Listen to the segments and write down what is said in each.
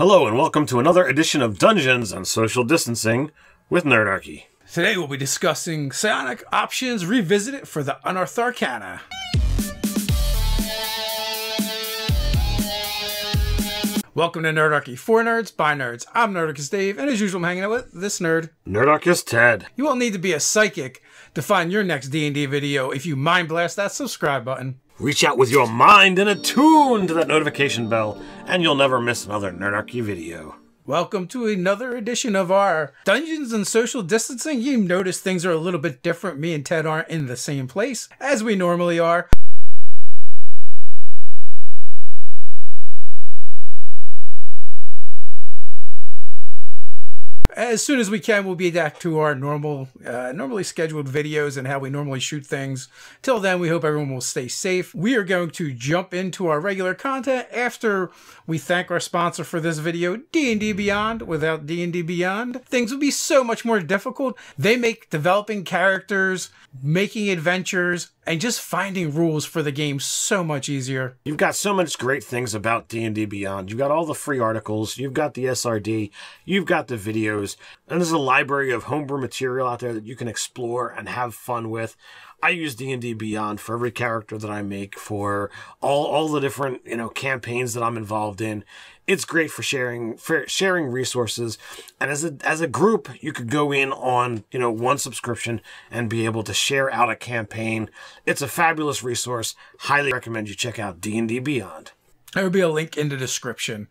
Hello and welcome to another edition of Dungeons and Social Distancing with Nerdarchy. Today we'll be discussing psionic options revisited for the Unearthed Arcana. Welcome to Nerdarchy for nerds by nerds. I'm Nerdarchist Dave, and as usual, I'm hanging out with this nerd. Nerdarchist Ted. You won't need to be a psychic to find your next D&D video if you mind blast that subscribe button. Reach out with your mind and attune to that notification bell, and you'll never miss another Nerdarchy video. Welcome to another edition of our Dungeons and Social Distancing. You notice things are a little bit different. Me and Ted aren't in the same place as we normally are. As soon as we can, we'll be back to our normal, uh, normally scheduled videos and how we normally shoot things. Till then, we hope everyone will stay safe. We are going to jump into our regular content after we thank our sponsor for this video, D&D Beyond. Without D&D Beyond, things would be so much more difficult. They make developing characters, making adventures, and just finding rules for the game so much easier. You've got so much great things about D&D Beyond. You've got all the free articles, you've got the SRD, you've got the videos, and there's a library of homebrew material out there that you can explore and have fun with. I use D&D Beyond for every character that I make for all all the different, you know, campaigns that I'm involved in. It's great for sharing for sharing resources and as a as a group you could go in on, you know, one subscription and be able to share out a campaign. It's a fabulous resource. Highly recommend you check out D&D Beyond. There will be a link in the description.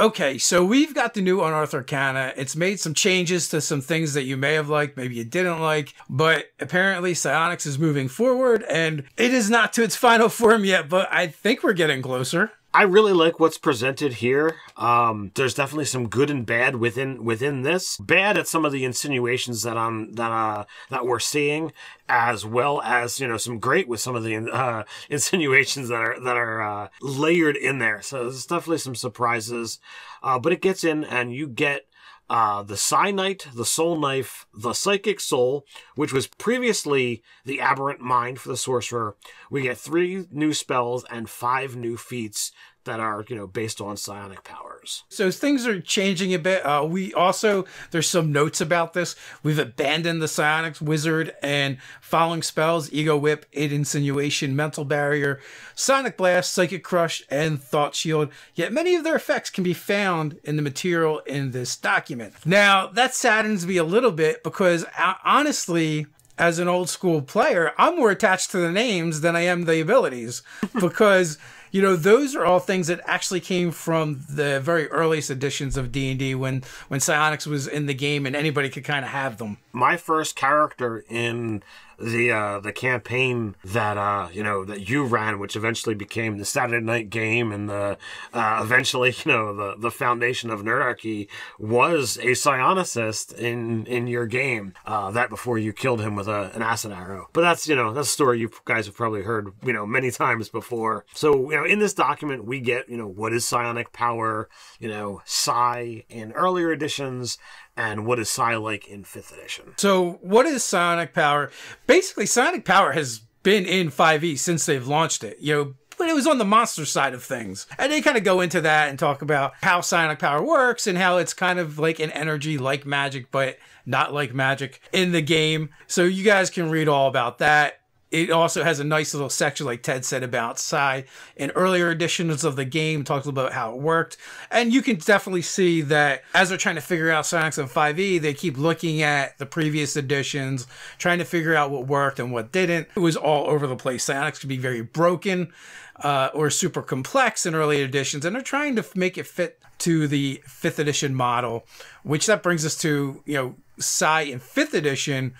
Okay, so we've got the new Unearthed Arcana. It's made some changes to some things that you may have liked, maybe you didn't like, but apparently Psionics is moving forward and it is not to its final form yet, but I think we're getting closer. I really like what's presented here. Um, there's definitely some good and bad within within this. Bad at some of the insinuations that I'm that uh that we're seeing, as well as you know some great with some of the uh, insinuations that are that are uh, layered in there. So there's definitely some surprises, uh, but it gets in and you get uh, the Psi the Soul Knife, the Psychic Soul, which was previously the Aberrant Mind for the Sorcerer. We get three new spells and five new feats that are you know based on psionic powers. So things are changing a bit. Uh, we also there's some notes about this. We've abandoned the psionics wizard and following spells: ego whip, id insinuation, mental barrier, psionic blast, psychic crush, and thought shield. Yet many of their effects can be found in the material in this document. Now that saddens me a little bit because uh, honestly as an old school player, I'm more attached to the names than I am the abilities because you know those are all things that actually came from the very earliest editions of d&d when when psionics was in the game and anybody could kind of have them. My first character in the uh, the campaign that uh, you know that you ran, which eventually became the Saturday Night Game, and the uh, eventually you know the the foundation of Nerdarchy was a psionicist in in your game. Uh, that before you killed him with a, an acid arrow. But that's you know that's a story you guys have probably heard you know many times before. So you know in this document we get you know what is psionic power, you know psi in earlier editions and what is Psi like in fifth edition. So, what is Psionic Power? Basically, Psionic Power has been in 5e since they've launched it. You know, but it was on the monster side of things. And they kind of go into that and talk about how psionic power works and how it's kind of like an energy like magic, but not like magic in the game. So you guys can read all about that it also has a nice little section, like Ted said, about Psi in earlier editions of the game, talks about how it worked. And you can definitely see that as they're trying to figure out Psionics and 5e, they keep looking at the previous editions, trying to figure out what worked and what didn't. It was all over the place. Psionics could be very broken uh, or super complex in early editions, and they're trying to make it fit to the fifth edition model, which that brings us to, you know, Psi in fifth edition,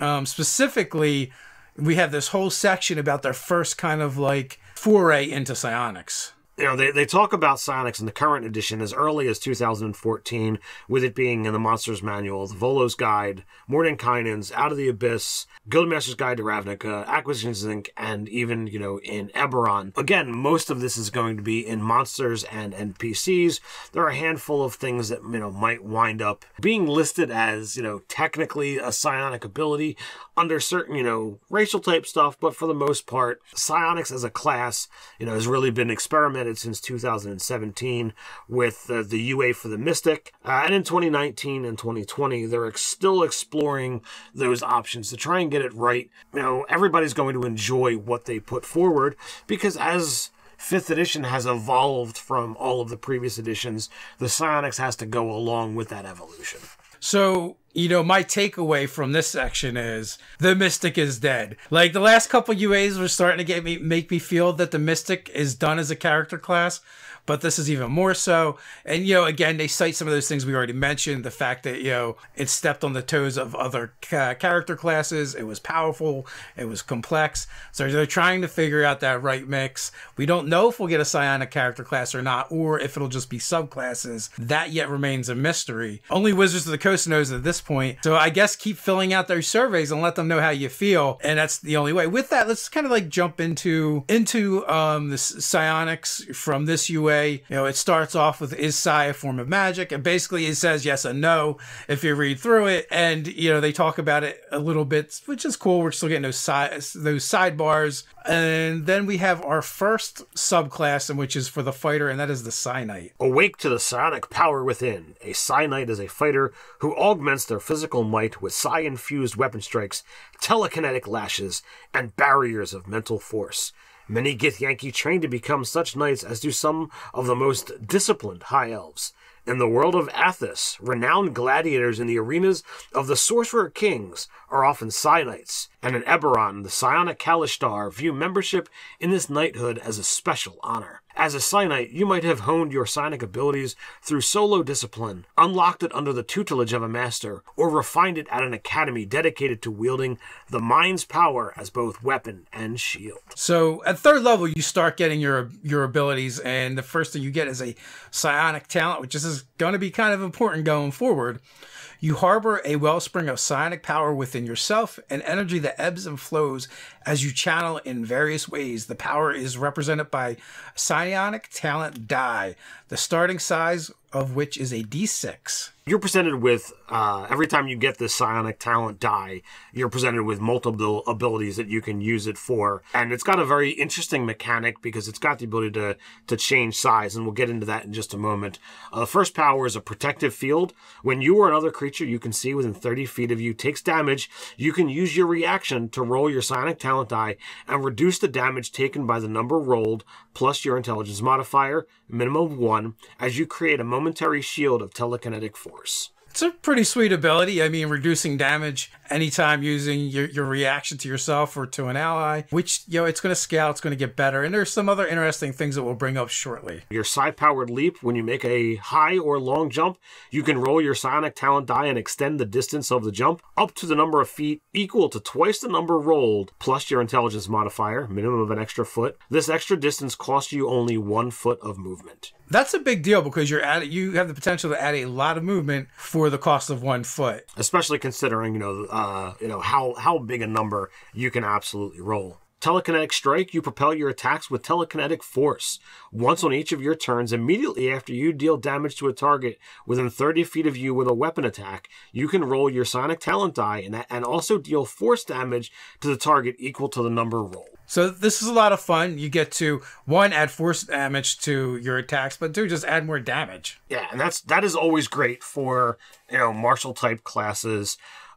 um, specifically we have this whole section about their first kind of like foray into psionics you know, they, they talk about psionics in the current edition as early as 2014, with it being in the Monsters Manual, the Volo's Guide, Mordenkainen's Out of the Abyss, Guildmaster's Guide to Ravnica, Acquisitions Inc., and even, you know, in Eberron. Again, most of this is going to be in monsters and NPCs. There are a handful of things that, you know, might wind up being listed as, you know, technically a psionic ability under certain, you know, racial type stuff, but for the most part, psionics as a class, you know, has really been experimented since 2017 with uh, the UA for the Mystic. Uh, and in 2019 and 2020, they're ex- still exploring those options to try and get it right. You know, everybody's going to enjoy what they put forward because as fifth edition has evolved from all of the previous editions, the Psionics has to go along with that evolution. So, you know, my takeaway from this section is the Mystic is dead. Like the last couple UAs were starting to get me make me feel that the Mystic is done as a character class but this is even more so. And, you know, again, they cite some of those things we already mentioned the fact that, you know, it stepped on the toes of other ca- character classes. It was powerful, it was complex. So they're trying to figure out that right mix. We don't know if we'll get a psionic character class or not, or if it'll just be subclasses. That yet remains a mystery. Only Wizards of the Coast knows at this point. So I guess keep filling out their surveys and let them know how you feel. And that's the only way. With that, let's kind of like jump into into um the psionics from this UA you know, it starts off with is psi a form of magic? And basically it says yes and no if you read through it. And, you know, they talk about it a little bit, which is cool. We're still getting those, side, those sidebars. And then we have our first subclass, and which is for the fighter, and that is the Psi Knight. Awake to the psionic power within. A Psi Knight is a fighter who augments their physical might with psi infused weapon strikes, telekinetic lashes, and barriers of mental force. Many Githyanki train to become such knights as do some of the most disciplined high elves. In the world of Athas, renowned gladiators in the arenas of the Sorcerer Kings are often Psi Knights, and in Eberron, the Psionic Kalashtar view membership in this knighthood as a special honor. As a Knight, you might have honed your psionic abilities through solo discipline, unlocked it under the tutelage of a master, or refined it at an academy dedicated to wielding the mind's power as both weapon and shield. So at third level, you start getting your your abilities, and the first thing you get is a psionic talent, which is going to be kind of important going forward. You harbor a wellspring of psionic power within yourself, an energy that ebbs and flows as you channel in various ways. The power is represented by psionic talent die, the starting size of which is a d6. You're presented with, uh, every time you get this psionic talent die, you're presented with multiple abilities that you can use it for. And it's got a very interesting mechanic because it's got the ability to, to change size, and we'll get into that in just a moment. Uh, the first power is a protective field. When you or another creature you can see within 30 feet of you takes damage, you can use your reaction to roll your psionic talent die and reduce the damage taken by the number rolled plus your intelligence modifier, minimum of one, as you create a momentary shield of telekinetic force. It's a pretty sweet ability. I mean, reducing damage anytime using your, your reaction to yourself or to an ally, which, you know, it's going to scale, it's going to get better. And there's some other interesting things that we'll bring up shortly. Your psi powered leap, when you make a high or long jump, you can roll your psionic talent die and extend the distance of the jump up to the number of feet equal to twice the number rolled plus your intelligence modifier, minimum of an extra foot. This extra distance costs you only one foot of movement. That's a big deal because you're at you have the potential to add a lot of movement for the cost of one foot. Especially considering, you know, uh, you know how how big a number you can absolutely roll. Telekinetic strike, you propel your attacks with telekinetic force. Once on each of your turns, immediately after you deal damage to a target within 30 feet of you with a weapon attack, you can roll your Psionic talent die and, and also deal force damage to the target equal to the number rolled. So this is a lot of fun. You get to one add force damage to your attacks, but two just add more damage. Yeah, and that's that is always great for you know martial type classes.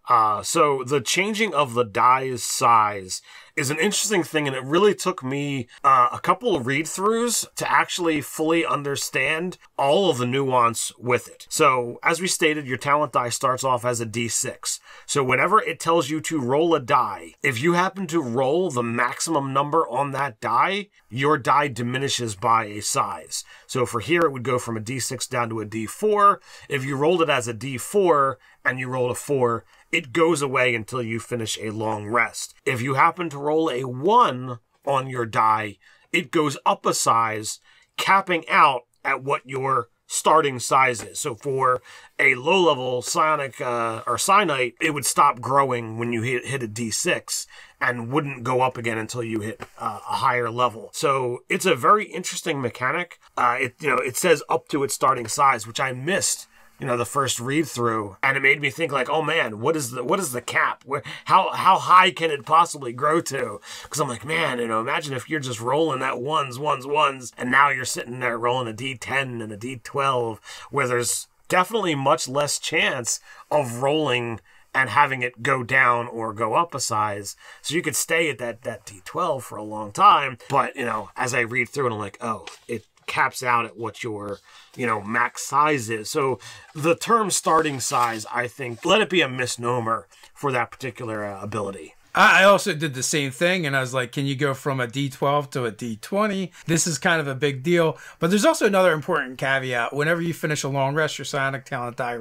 Uh, so the changing of the die's size is an interesting thing, and it really took me uh, a couple of read throughs to actually fully understand all of the nuance with it. So, as we stated, your talent die starts off as a d6. So, whenever it tells you to roll a die, if you happen to roll the maximum number on that die, your die diminishes by a size. So, for here, it would go from a d6 down to a d4. If you rolled it as a d4 and you rolled a 4, it goes away until you finish a long rest. If you happen to roll a 1 on your die, it goes up a size, capping out at what your starting size is. So for a low level psionic uh, or psi it would stop growing when you hit, hit a d6 and wouldn't go up again until you hit uh, a higher level. So it's a very interesting mechanic. Uh, it you know it says up to its starting size, which I missed you know the first read through, and it made me think like, oh man, what is the what is the cap? Where how how high can it possibly grow to? Because I'm like, man, you know, imagine if you're just rolling that ones ones ones, and now you're sitting there rolling a d10 and a d12, where there's definitely much less chance of rolling and having it go down or go up a size. So you could stay at that that D12 for a long time. But, you know, as I read through and I'm like, oh, it caps out at what your, you know, max size is. So the term starting size, I think, let it be a misnomer for that particular uh, ability. I also did the same thing, and I was like, "Can you go from a D12 to a D20?" This is kind of a big deal, but there's also another important caveat. Whenever you finish a long rest, your psionic talent die.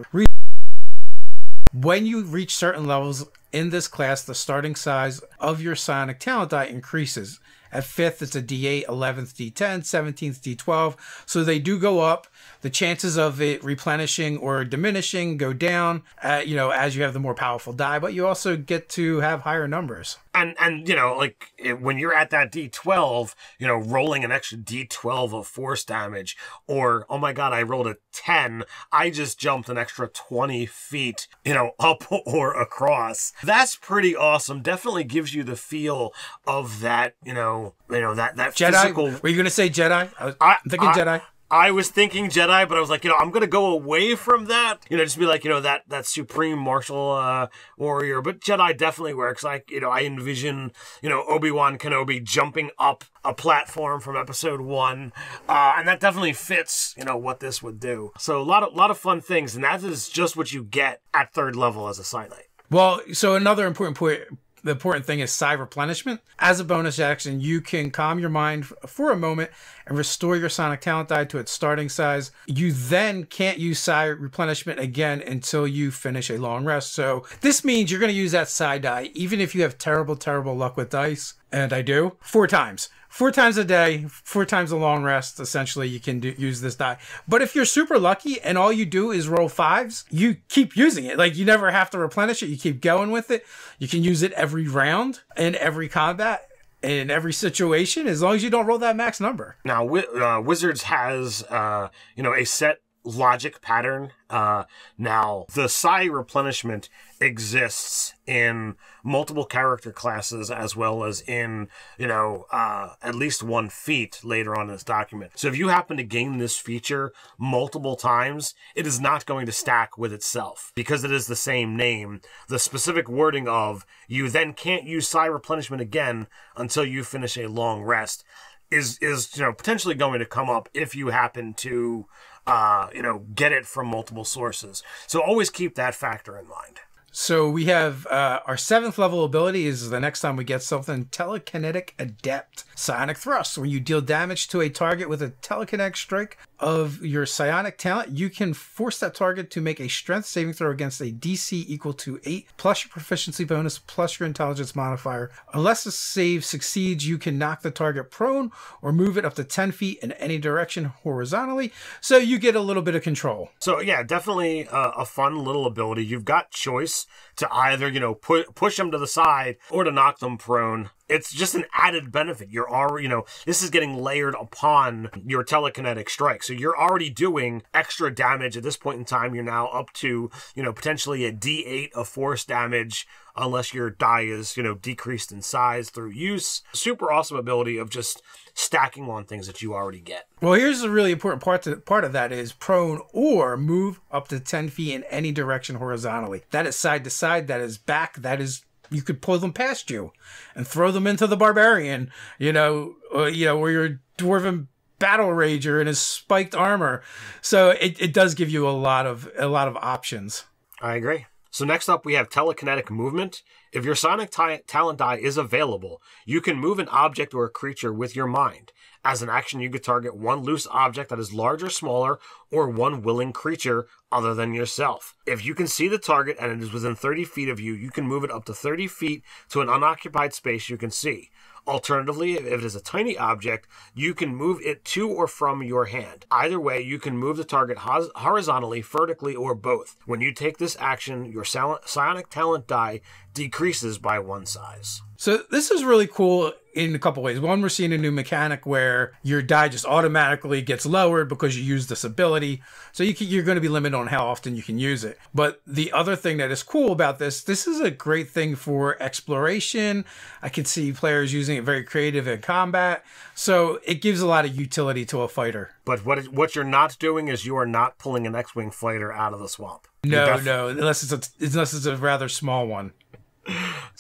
When you reach certain levels in this class, the starting size of your psionic talent die increases. At fifth, it's a D8, 11th, D10, 17th, D12. So they do go up. The chances of it replenishing or diminishing go down, uh, you know, as you have the more powerful die, but you also get to have higher numbers. And, and you know, like when you're at that D12, you know, rolling an extra D12 of force damage, or, oh my God, I rolled a 10, I just jumped an extra 20 feet, you know, up or across. That's pretty awesome. Definitely gives you the feel of that, you know, you know, that, that Jedi. physical. Were you going to say Jedi? I was I- thinking I- Jedi. I was thinking Jedi, but I was like, you know, I'm gonna go away from that. You know, just be like, you know, that that supreme martial uh, warrior. But Jedi definitely works. Like, you know, I envision, you know, Obi Wan Kenobi jumping up a platform from Episode One, uh, and that definitely fits, you know, what this would do. So a lot of lot of fun things, and that is just what you get at third level as a Silent. Well, so another important point. The important thing is psi replenishment. As a bonus action, you can calm your mind for a moment and restore your psionic talent die to its starting size. You then can't use psi replenishment again until you finish a long rest. So this means you're going to use that psi die even if you have terrible, terrible luck with dice. And I do four times. Four times a day, four times a long rest. Essentially, you can do, use this die. But if you're super lucky and all you do is roll fives, you keep using it. Like you never have to replenish it. You keep going with it. You can use it every round in every combat in every situation as long as you don't roll that max number. Now, uh, Wizards has, uh, you know, a set logic pattern. Uh, now, the psi replenishment exists in multiple character classes as well as in, you know, uh, at least one feat later on in this document. So if you happen to gain this feature multiple times, it is not going to stack with itself because it is the same name. The specific wording of you then can't use psi replenishment again until you finish a long rest is is you know potentially going to come up if you happen to uh you know get it from multiple sources so always keep that factor in mind So we have uh, our seventh level ability is the next time we get something telekinetic adept sonic thrust. When you deal damage to a target with a telekinetic strike of your psionic talent, you can force that target to make a strength saving throw against a DC equal to eight plus your proficiency bonus plus your intelligence modifier. Unless the save succeeds, you can knock the target prone or move it up to ten feet in any direction horizontally. So you get a little bit of control. so yeah definitely uh, a fun little ability you've got choice to either you know pu- push them to the side or to knock them prone it's just an added benefit. You're already you know this is getting layered upon your telekinetic strike. So you're already doing extra damage at this point in time. You're now up to you know potentially a d8 of force damage unless your die is you know decreased in size through use. Super awesome ability of just stacking on things that you already get. Well, here's a really important part to, part of that is prone or move up to 10 feet in any direction horizontally. That is side to side, that is back, that is you could pull them past you and throw them into the barbarian, you know, uh, you know, where you're dwarven battle rager in his spiked armor. So it, it does give you a lot of a lot of options. I agree. So next up, we have telekinetic movement. If your psionic ti- talent die is available, you can move an object or a creature with your mind. As an action, you could target one loose object that is large or smaller, or one willing creature other than yourself. If you can see the target and it is within 30 feet of you, you can move it up to 30 feet to an unoccupied space you can see. Alternatively, if it is a tiny object, you can move it to or from your hand. Either way, you can move the target horizontally, vertically, or both. When you take this action, your psionic talent die decreases by one size. So this is really cool in a couple ways. One, we're seeing a new mechanic where your die just automatically gets lowered because you use this ability. So you can, you're going to be limited on how often you can use it. But the other thing that is cool about this, this is a great thing for exploration. I can see players using it very creative in combat. So it gives a lot of utility to a fighter. But what what you're not doing is you are not pulling an X-wing fighter out of the swamp. No, no, unless it's a unless it's a rather small one.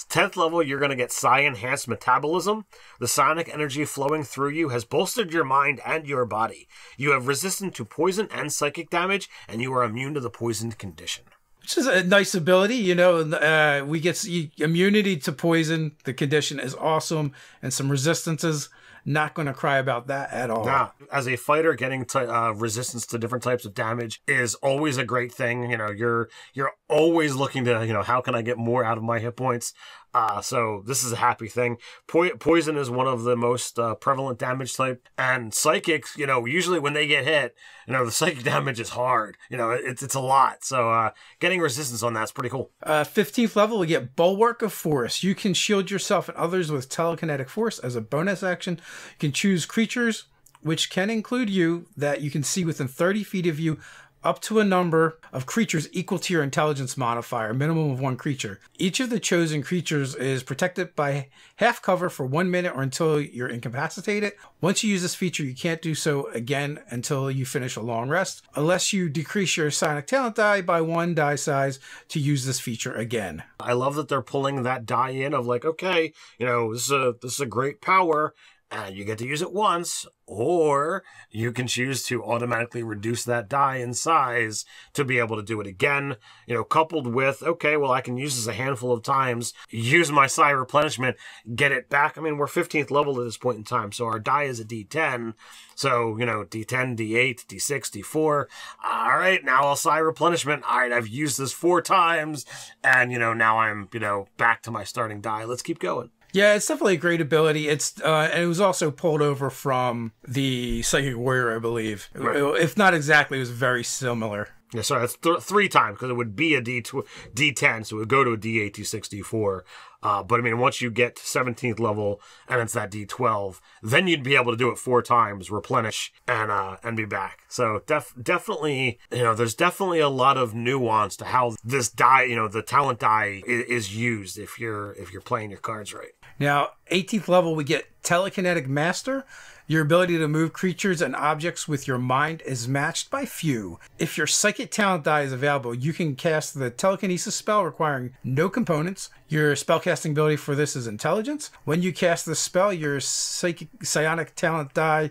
10th level, you're going to get Psi Enhanced Metabolism. The psionic energy flowing through you has bolstered your mind and your body. You have resistance to poison and psychic damage, and you are immune to the poisoned condition. Which is a nice ability, you know. Uh, we get immunity to poison. The condition is awesome, and some resistances. Not going to cry about that at all. Now, as a fighter, getting t- uh, resistance to different types of damage is always a great thing. You know, you're you're always looking to you know how can I get more out of my hit points. Uh, so this is a happy thing. Po- poison is one of the most uh, prevalent damage type, and psychics, you know, usually when they get hit, you know, the psychic damage is hard. You know, it's it's a lot. So uh, getting resistance on that's pretty cool. Uh, 15th level, we get Bulwark of Force. You can shield yourself and others with telekinetic force as a bonus action. You can choose creatures, which can include you, that you can see within 30 feet of you up to a number of creatures equal to your intelligence modifier, minimum of one creature. Each of the chosen creatures is protected by half cover for one minute or until you're incapacitated. Once you use this feature, you can't do so again until you finish a long rest, unless you decrease your psionic talent die by one die size to use this feature again. I love that they're pulling that die in of like, okay, you know, this is a this is a great power, and you get to use it once, or you can choose to automatically reduce that die in size to be able to do it again. You know, coupled with, okay, well, I can use this a handful of times, use my psi replenishment, get it back. I mean, we're 15th level at this point in time, so our die is a d10. So, you know, d10, d8, d6, d4. All right, now I'll psi replenishment. All right, I've used this four times, and, you know, now I'm, you know, back to my starting die. Let's keep going. Yeah, it's definitely a great ability. It's uh, and it was also pulled over from the Psychic Warrior, I believe. Right. If not exactly, it was very similar. Yeah, sorry, that's th- three times because it would be a D tw- D10, so it would go to a D8, D6, D4. Uh, but I mean, once you get to 17th level and it's that D12, then you'd be able to do it four times, replenish, and uh, and be back. So def- definitely, you know, there's definitely a lot of nuance to how this die, you know, the talent die is, is used if you're if you're playing your cards right. Now, 18th level, we get Telekinetic Master. Your ability to move creatures and objects with your mind is matched by few. If your psychic talent die is available, you can cast the telekinesis spell requiring no components. Your spellcasting ability for this is intelligence. When you cast the spell, your psychic psionic talent die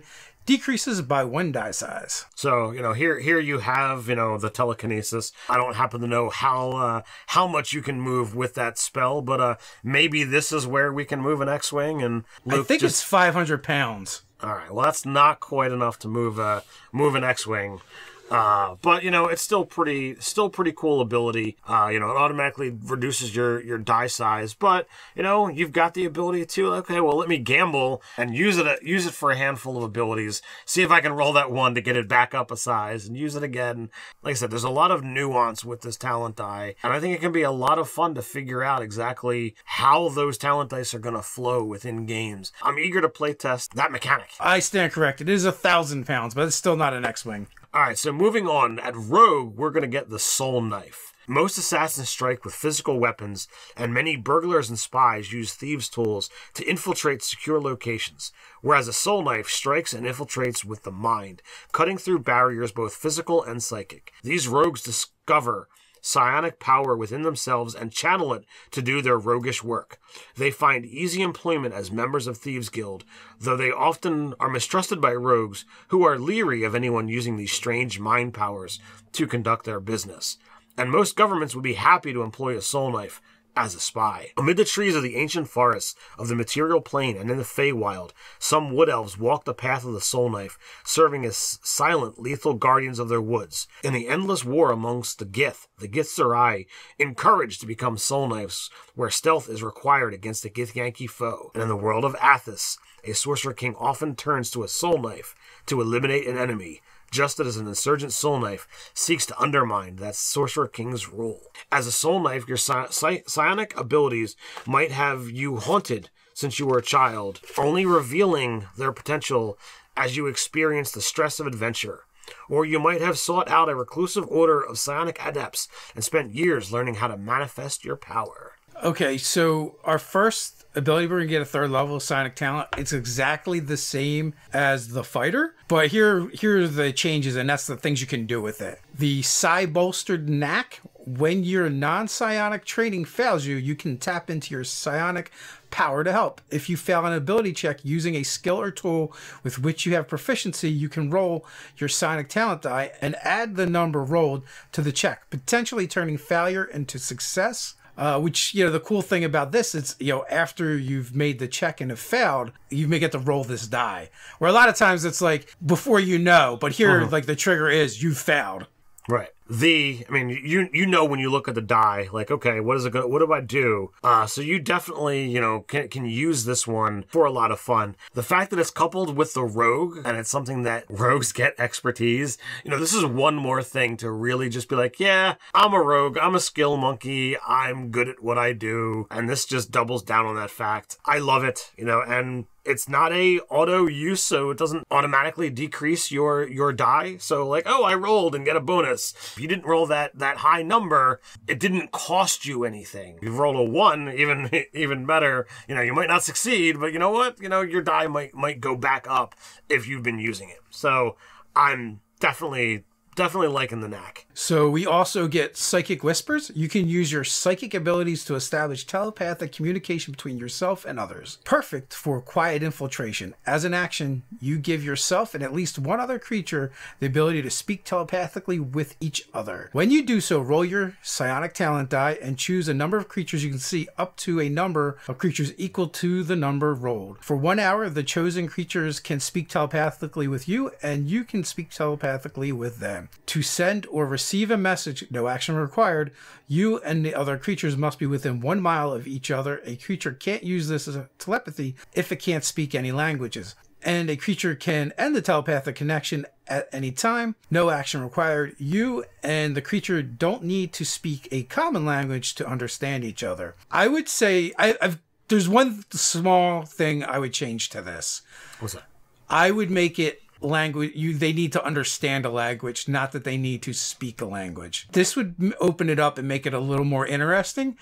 decreases by one die size. So you know here here you have you know the telekinesis. I don't happen to know how uh, how much you can move with that spell, but uh, maybe this is where we can move an X-wing. And Luke I think just, it's 500 pounds. all right. Well, that's not quite enough to move a move an X-wing. Uh, but you know it's still pretty still pretty cool ability. Uh, you know it automatically reduces your your die size, but you know you've got the ability to okay, well let me gamble and use it use it for a handful of abilities. See if I can roll that one to get it back up a size and use it again. Like I said, there's a lot of nuance with this talent die, and I think it can be a lot of fun to figure out exactly how those talent dice are going to flow within games. I'm eager to play test that mechanic. I stand corrected. It is a thousand pounds, but it's still not an X-wing. All right, so moving on, at Rogue, we're going to get the Soul Knife. Most assassins strike with physical weapons, and many burglars and spies use thieves' tools to infiltrate secure locations, whereas a soul knife strikes and infiltrates with the mind, cutting through barriers both physical and psychic. These rogues discover psionic power within themselves and channel it to do their roguish work. They find easy employment as members of Thieves Guild, though they often are mistrusted by rogues who are leery of anyone using these strange mind powers to conduct their business. And most governments would be happy to employ a soul knife as a spy. Amid the trees of the ancient forests of the material plane and in the Feywild, some wood elves walk the path of the soul knife, serving as silent, lethal guardians of their woods. In the endless war amongst the Gith, the Githzerai encourage to become soul knives, where stealth is required against a Githyanki foe. And in the world of Athas, a sorcerer king often turns to a soul knife to eliminate an enemy, just as an insurgent soul knife seeks to undermine that sorcerer king's rule. As a soul knife, your psi- psi- psionic abilities might have you haunted, since you were a child, only revealing their potential as you experience the stress of adventure. Or you might have sought out a reclusive order of psionic adepts and spent years learning how to manifest your power. Okay, so our first ability we're gonna get a third level of psionic talent. It's exactly the same as the fighter, but here here are the changes, and that's the things you can do with it. The psi bolstered knack. When your non psionic training fails you, you can tap into your psionic power to help. If you fail an ability check using a skill or tool with which you have proficiency, you can roll your psionic talent die and add the number rolled to the check, potentially turning failure into success. Uh, which you know the cool thing about this is you know after you've made the check and have failed you may get to roll this die. Where a lot of times it's like before you know but here like the trigger is you failed. Right. The, I mean, you you know when you look at the die, like, okay, what is it? Go, what do I do? Uh, so you definitely, you know, can can use this one for a lot of fun. The fact that it's coupled with the rogue and it's something that rogues get expertise. You know, this is one more thing to really just be like, yeah, I'm a rogue, I'm a skill monkey, I'm good at what I do, and this just doubles down on that fact. I love it, you know, and it's not a auto use so it doesn't automatically decrease your your die. So like oh i rolled and get a bonus. If you didn't roll that that high number it didn't cost you anything. If you rolled a one even even better. You know you might not succeed but you know what? You know your die might might go back up if you've been using it. So i'm definitely definitely liking the knack So we also get psychic whispers. You can use your psychic abilities to establish telepathic communication between yourself and others. Perfect for quiet infiltration. As an action, you give yourself and at least one other creature the ability to speak telepathically with each other. When you do so, roll your psionic talent die and choose a number of creatures you can see up to a number of creatures equal to the number rolled. For one hour, the chosen creatures can speak telepathically with you and you can speak telepathically with them. To send or receive a message, no action required, you and the other creatures must be within one mile of each other. A creature can't use this as a telepathy if it can't speak any languages. And a creature can end the telepathic connection at any time. No action required. You and the creature don't need to speak a common language to understand each other. I would say I, I've there's one small thing I would change to this. what's that I would make it language you they need to understand a language not that they need to speak a language. This would open it up and make it a little more interesting.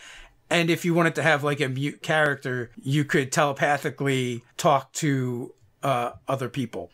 And if you wanted to have like a mute character you could telepathically talk to uh, other people.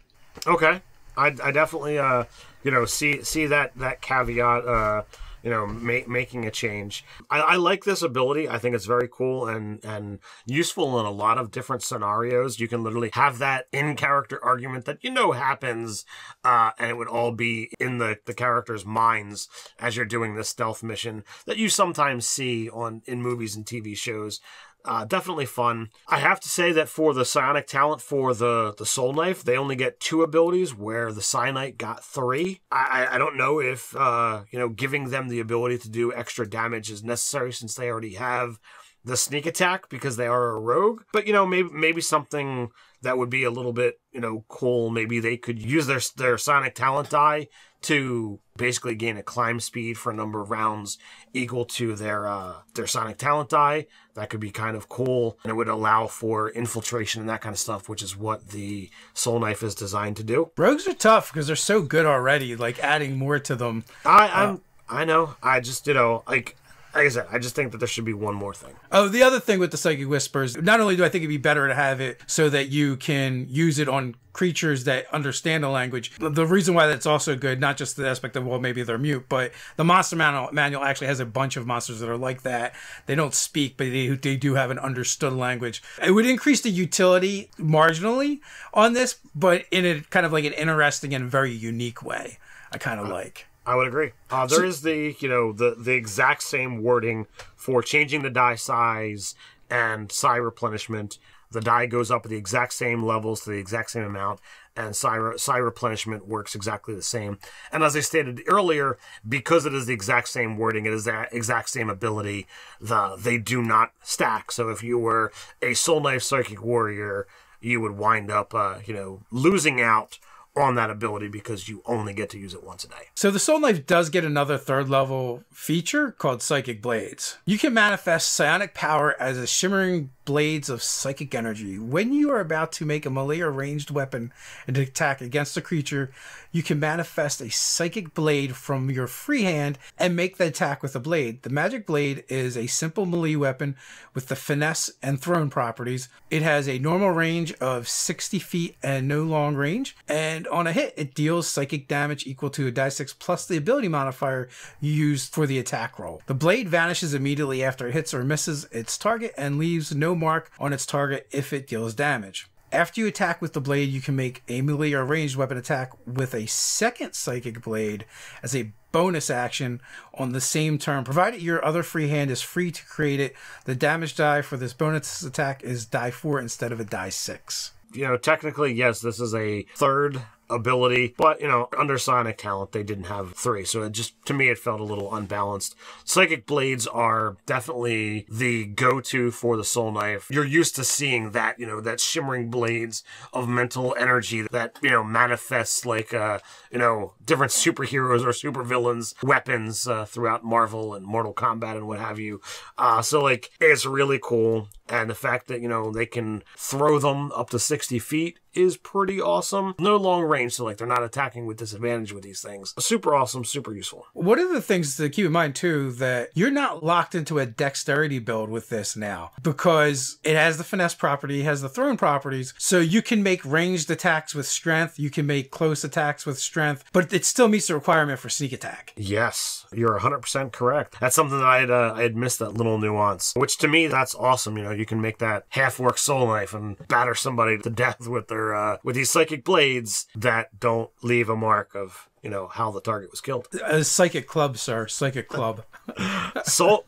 Okay, I, I definitely uh you know see see that that caveat uh you know ma- making a change. I, I like this ability. I think it's very cool and and useful in a lot of different scenarios. You can literally have that in character argument that you know happens, uh, and it would all be in the the characters' minds as you're doing this stealth mission that you sometimes see on in movies and TV shows. Uh, definitely fun. I have to say that for the psionic talent for the the soul knife, they only get two abilities, where the Psi Knight got three. I I, don't know if uh, you know giving them the ability to do extra damage is necessary since they already have the sneak attack because they are a rogue. But you know maybe maybe something that would be a little bit you know cool. Maybe they could use their their psionic talent die to basically gain a climb speed for a number of rounds equal to their uh, their psionic talent die. That could be kind of cool, and it would allow for infiltration and that kind of stuff, which is what the soul knife is designed to do. rogues are tough because they're so good already like adding more to them I I'm I know. I just you know like like I said, I just think that there should be one more thing. Oh, the other thing with the psychic whispers, not only do I think it'd be better to have it so that you can use it on creatures that understand the language. The- reason why that's also good, not just the aspect of well, maybe they're mute, but the monster manual, manual actually has a bunch of monsters that are like that. They don't speak, but they they do have an understood language. It would increase the utility marginally on this, but in a kind of like an interesting and very unique way. I kind of uh, like. I would agree. Uh, there is the you know the the exact same wording for changing the die size and psi replenishment. The die goes up at the exact same levels to the exact same amount, and psi, re- psi replenishment works exactly the same. And as I stated earlier, because it is the exact same wording, it is that exact same ability. The they do not stack. So if you were a soul knife psychic warrior, you would wind up uh, you know losing out on that ability because you only get to use it once a day. So the Soul Knife does get another third level feature called Psychic Blades. You can manifest psionic power as a shimmering blades of psychic energy. When you are about to make a melee ranged weapon and attack against a creature, you can manifest a psychic blade from your free hand and make the attack with the blade. The magic blade is a simple melee weapon with the finesse and thrown properties. It has a normal range of 60 feet and no long range, and on a hit, it deals psychic damage equal to a die 6 plus the ability modifier you used for the attack roll. The blade vanishes immediately after it hits or misses its target and leaves no mark on its target if it deals damage. After you attack with the blade, you can make a melee or ranged weapon attack with a second psychic blade as a bonus action on the same turn, provided your other free hand is free to create it. The damage die for this bonus attack is die 4 instead of a die 6. You know, technically, yes, this is a third ability. But, you know, under Psionic Talent, they didn't have three. So it just, to me, it felt a little unbalanced. Psychic Blades are definitely the go to for the Soul Knife. You're used to seeing that, you know, that shimmering blades of mental energy that, you know, manifests like, uh, you know, different superheroes or supervillains weapons uh, throughout Marvel and Mortal Kombat and what have you. Uh, so, like, it's really cool. And the fact that, you know, they can throw them up to 60 feet is pretty awesome. No long range, so like they're not attacking with disadvantage with these things. Super awesome, super useful. One of the things to keep in mind too that you're not locked into a dexterity build with this now because it has the finesse property, has the thrown properties, so you can make ranged attacks with strength, you can make close attacks with strength, but it still meets the requirement for sneak attack. Yes, you're 100% correct. That's something that I had uh, I had missed that little nuance, which to me that's awesome. You know, you can make that half work soul knife and batter somebody to death with their uh, with these psychic blades that don't leave a mark of you know how the target was killed. A psychic club, sir. Psychic club. soul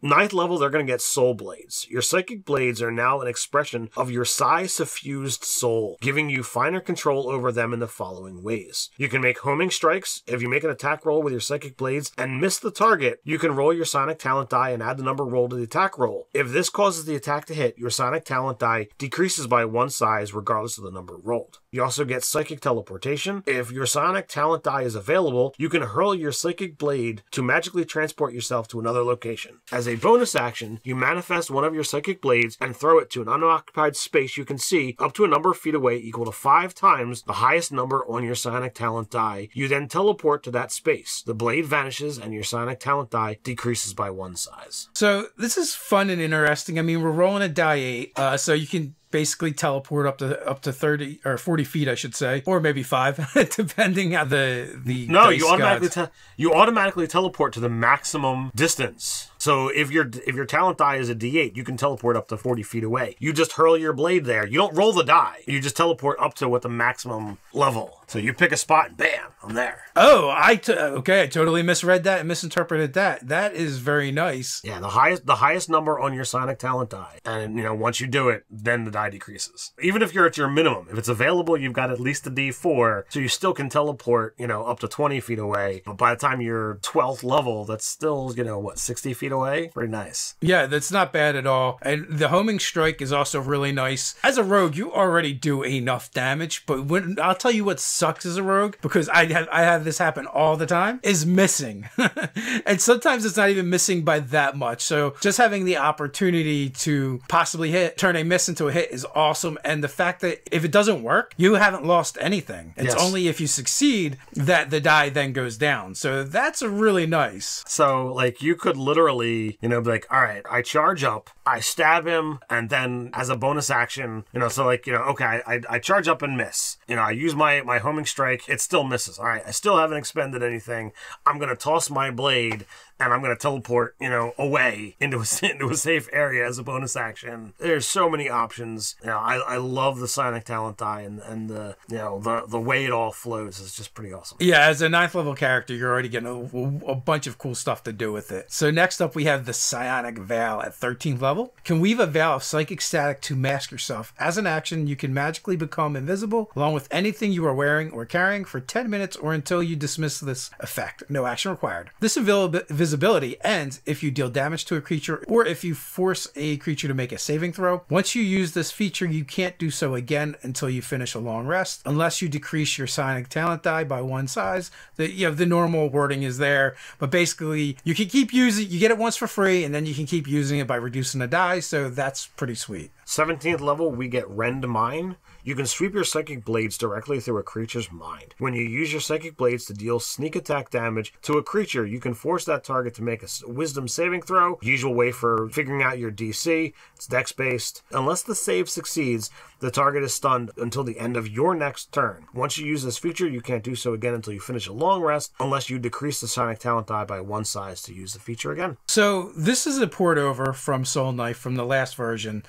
ninth level, they're going to get soul blades. Your psychic blades are now an expression of your psi suffused soul, giving you finer control over them in the following ways. You can make homing strikes. If you make an attack roll with your psychic blades and miss the target, you can roll your psionic talent die and add the number rolled to the attack roll. If this causes the attack to hit, your psionic talent die decreases by one size regardless of the number rolled. You also get psychic teleportation. If your psionic talent die is available, you can hurl your psychic blade to magically transport yourself to another location. As a bonus action, you manifest one of your psychic blades and throw it to an unoccupied space you can see up to a number of feet away equal to five times the highest number on your psionic talent die. You then teleport to that space. The blade vanishes and your psionic talent die decreases by one size. So this is fun and interesting. I mean, we're rolling a die eight, uh, so you can basically teleport up to up to 30 or 40 feet i should say or maybe five depending on the the no you automatically you automatically teleport to the maximum distance so if your if your talent die is a D8, you can teleport up to 40 feet away. You just hurl your blade there. You don't roll the die. You just teleport up to what the maximum level. So you pick a spot and bam, I'm there. Oh, I t- okay. I totally misread that and misinterpreted that. That is very nice. Yeah, the highest the highest number on your psionic talent die, and you know once you do it, then the die decreases. Even if you're at your minimum, if it's available, you've got at least a D4, so you still can teleport, you know, up to 20 feet away. But by the time you're 12th level, that's still you know what 60 feet feet away. Pretty nice. Yeah, that's not bad at all. And the homing strike is also really nice. As a rogue, you already do enough damage, but when I'll tell you what sucks as a rogue because I have I have this happen all the time is missing. and sometimes it's not even missing by that much. So just having the opportunity to possibly hit turn a miss into a hit is awesome and the fact that if it doesn't work, you haven't lost anything. It's yes. only if you succeed that the die then goes down. So that's really nice. So like you could literally you know, be like, all right, I charge up, I stab him, and then as a bonus action, you know, so like, you know, okay, I, I charge up and miss. You know, I use my, my homing strike, it still misses. All right, I still haven't expended anything. I'm going to toss my blade and I'm going to teleport, you know, away into a, into a safe area as a bonus action. There's so many options. You know, I, I love the Psionic Talent die and, and the, you know, the, the way it all flows is just pretty awesome. Yeah, as a ninth level character, you're already getting a, a bunch of cool stuff to do with it. So next up, we have the Psionic Veil at 13th level. Can weave a veil of psychic static to mask yourself. As an action, you can magically become invisible along with anything you are wearing or carrying for 10 minutes or until you dismiss this effect. No action required. This invisibility invisibility ends if you deal damage to a creature or if you force a creature to make a saving throw. Once you use this feature, you can't do so again until you finish a long rest, unless you decrease your psionic talent die by one size. The you know the normal wording is there, but basically you can keep using. You get it once for free, and then you can keep using it by reducing the die. So that's pretty sweet. 17th level, we get Rend Mind. You can sweep your psychic blades directly through a creature's mind. When you use your psychic blades to deal sneak attack damage to a creature, you can force that target to make a wisdom saving throw. Usual way for figuring out your DC. It's dex based. Unless the save succeeds, the target is stunned until the end of your next turn. Once you use this feature, you can't do so again until you finish a long rest, unless you decrease the psionic talent die by one size to use the feature again. So this is a port over from Soul Knife from the last version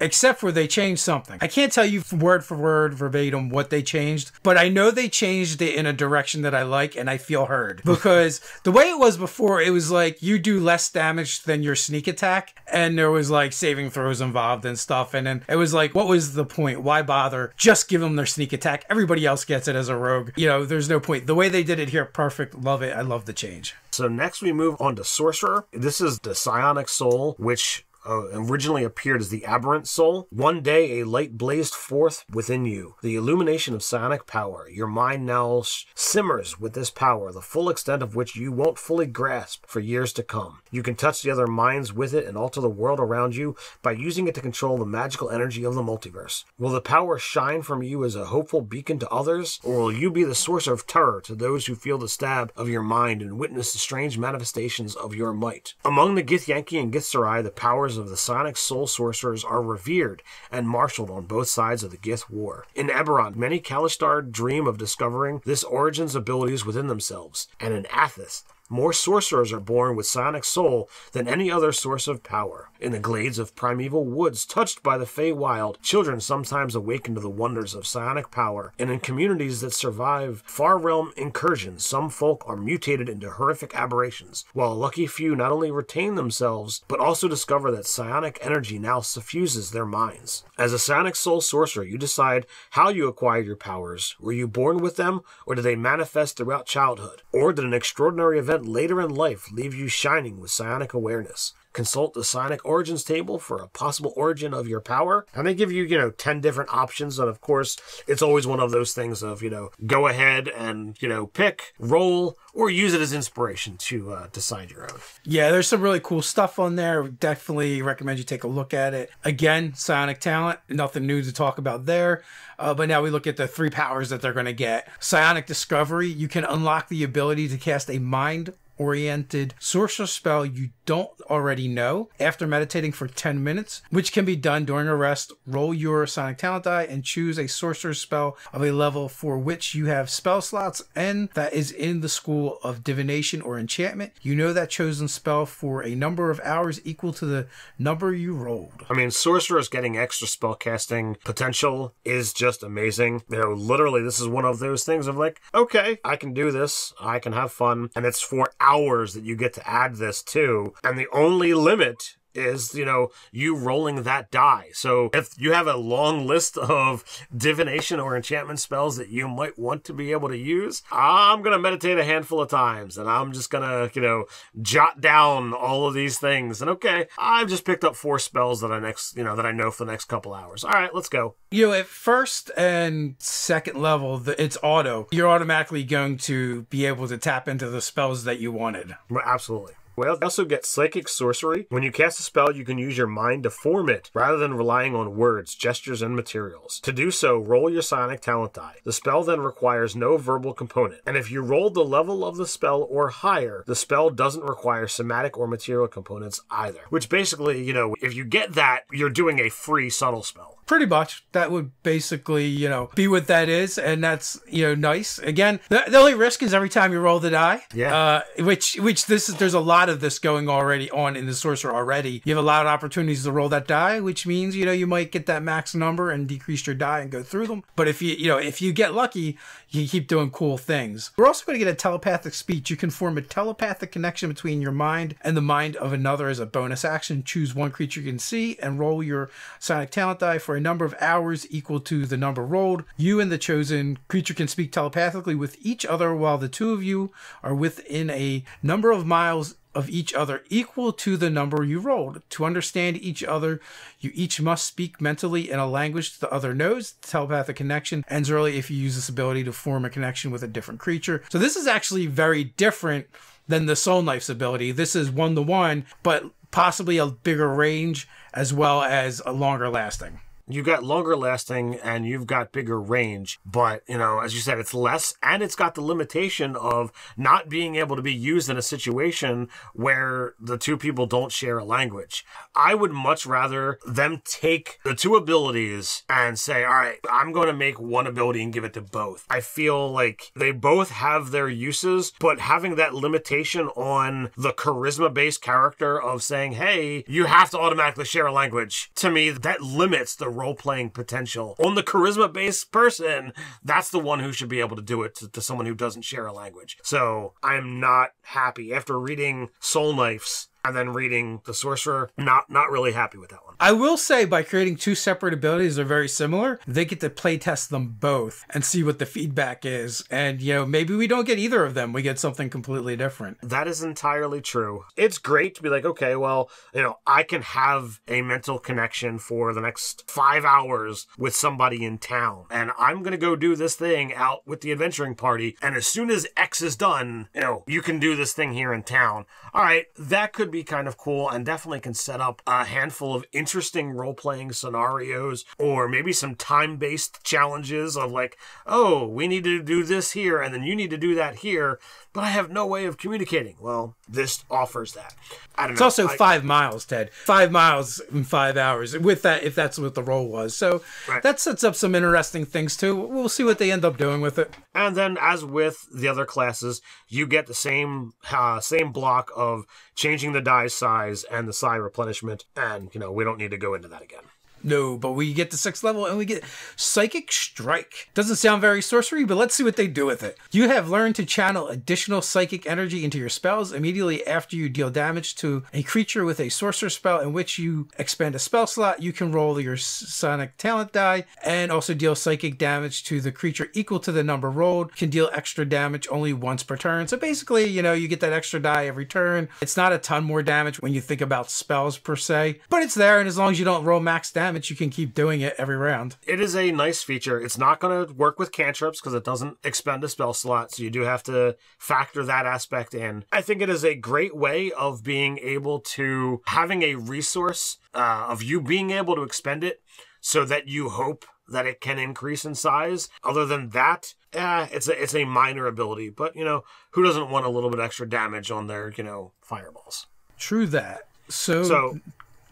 except for they changed something. I can't tell you word for word verbatim what they changed, but I know they changed it in a direction that I like and I feel heard. Because the way it was before, it was like you do less damage than your sneak attack, and there was like saving throws involved and stuff. And then it was like, what was the point? Why bother? Just give them their sneak attack. Everybody else gets it as a rogue. You know, there's no point. The way they did it here, perfect. Love it. I love the change. So next we move on to Sorcerer. This is the Psionic Soul, which uh, originally appeared as the aberrant soul. One day, a light blazed forth within you, the illumination of psionic power. Your mind now simmers with this power, the full extent of which you won't fully grasp for years to come. You can touch the other minds with it and alter the world around you by using it to control the magical energy of the multiverse. Will the power shine from you as a hopeful beacon to others, or will you be the source of terror to those who feel the stab of your mind and witness the strange manifestations of your might? Among the Githyanki and Githzerai, the powers of the Psionic soul sorcerers are revered and marshaled on both sides of the Gith War. In Eberron, many Kalashtar dream of discovering this origin's abilities within themselves, and in Athas, more sorcerers are born with Psionic soul than any other source of power. In the glades of primeval woods touched by the Fey Wild, children sometimes awaken to the wonders of psionic power, and in communities that survive far realm incursions, some folk are mutated into horrific aberrations, while a lucky few not only retain themselves, but also discover that psionic energy now suffuses their minds. As a psionic soul sorcerer, you decide how you acquired your powers. Were you born with them, or did they manifest throughout childhood? Or did an extraordinary event later in life leave you shining with psionic awareness. Consult the Psionic Origins table for a possible origin of your power. And they give you, you know, 10 different options. And of course, it's always one of those things of, you know, go ahead and, you know, pick, roll, or use it as inspiration to uh, decide your own. Yeah, there's some really cool stuff on there. Definitely recommend you take a look at it. Again, Psionic Talent, nothing new to talk about there. Uh, but now we look at the three powers that they're going to get. Psionic Discovery, you can unlock the ability to cast a mind oriented sorcerer spell you don't already know after meditating for 10 minutes, which can be done during a rest. Roll your psionic talent die and choose a sorcerer spell of a level for which you have spell slots and that is in the school of divination or enchantment. You know that chosen spell for a number of hours equal to the number you rolled. I mean, sorcerers getting extra spell casting potential is just amazing. You know, literally, this is one of those things of like, okay, I can do this, I can have fun, and it's for hours that you get to add this to. And the only limit is you know you rolling that die. So if you have a long list of divination or enchantment spells that you might want to be able to use i'm going to meditate a handful of times and i'm just going to you know jot down all of these things. And okay i've just picked up four spells that i next you know that i know for the next couple hours. All right let's go. You know at first and second level it's auto. You're automatically going to be able to tap into the spells that you wanted. Absolutely we also get Psychic Sorcery. When you cast a spell, you can use your mind to form it, rather than relying on words, gestures, and materials. To do so, roll your Psionic Talent die. The spell then requires no verbal component, and if you roll the level of the spell or higher, the spell doesn't require somatic or material components either. Which basically, you know, if you get that, you're doing a free subtle spell pretty much that would basically you know be what that is and that's you know nice again the, the only risk is every time you roll the die yeah uh, which which this is there's a lot of this going already on in the sorcerer already. You have a lot of opportunities to roll that die which means you know you might get that max number and decrease your die and go through them. But if you you know if you get lucky you keep doing cool things. We're also going to get a telepathic speech. You can form a telepathic connection between your mind and the mind of another as a bonus action. Choose one creature you can see and roll your psionic talent die for a number of hours equal to the number rolled. You and the chosen creature can speak telepathically with each other while the two of you are within a number of miles of each other equal to the number you rolled. To understand each other, you each must speak mentally in a language the other knows. The telepathic connection ends early if you use this ability to form a connection with a different creature. So this is actually very different than the Soul Knife's ability. This is one to one, but possibly a bigger range as well as a longer lasting you've got longer lasting and you've got bigger range. But, you know, as you said, it's less and it's got the limitation of not being able to be used in a situation where the two people don't share a language. I would much rather them take the two abilities and say, all right, I'm going to make one ability and give it to both. I feel like they both have their uses, but having that limitation on the charisma based character of saying, hey, you have to automatically share a language, to me, that limits the role playing potential. On the charisma based person, that's the one who should be able to do it to, to someone who doesn't share a language. So I'm not happy after reading Soul Knifes and then reading the sorcerer not not really happy with that one. I will say by creating two separate abilities they're very similar they get to play test them both and see what the feedback is. And you know maybe we don't get either of them. We get something completely different. That is entirely true. It's great to be like okay well you know i can have a mental connection for the next five hours with somebody in town and i'm gonna go do this thing out with the adventuring party and as soon as x is done you know you can do this thing here in town. All right that could be be kind of cool and definitely can set up a handful of interesting role playing scenarios or maybe some time based challenges of like, oh, we need to do this here and then you need to do that here but I have no way of communicating. Well, this offers that. I don't know. It's also I, five miles, Ted. Five miles in five hours. With that, if that's what the role was, so right. that sets up some interesting things too. We'll see what they end up doing with it. And then, as with the other classes, you get the same uh, same block of changing the die size and the psi replenishment, and you know we don't need to go into that again. No, but we get to sixth level and we get Psychic Strike. Doesn't sound very sorcery, but let's see what they do with it. You have learned to channel additional psychic energy into your spells immediately after you deal damage to a creature with a sorcerer spell in which you expand a spell slot. You can roll your psionic talent die and also deal psychic damage to the creature equal to the number rolled. Can deal extra damage only once per turn. So basically, you know, you get that extra die every turn. It's not a ton more damage when you think about spells per se, but it's there. And as long as you don't roll max damage, damage, you can keep doing it every round. It is a nice feature. It's not going to work with cantrips because it doesn't expend a spell slot, so you do have to factor that aspect in. I think it is a great way of being able to having a resource uh, of you being able to expend it so that you hope that it can increase in size. Other than that, eh, it's a it's a minor ability. But you know, who doesn't want a little bit extra damage on their you know fireballs? True that. So, so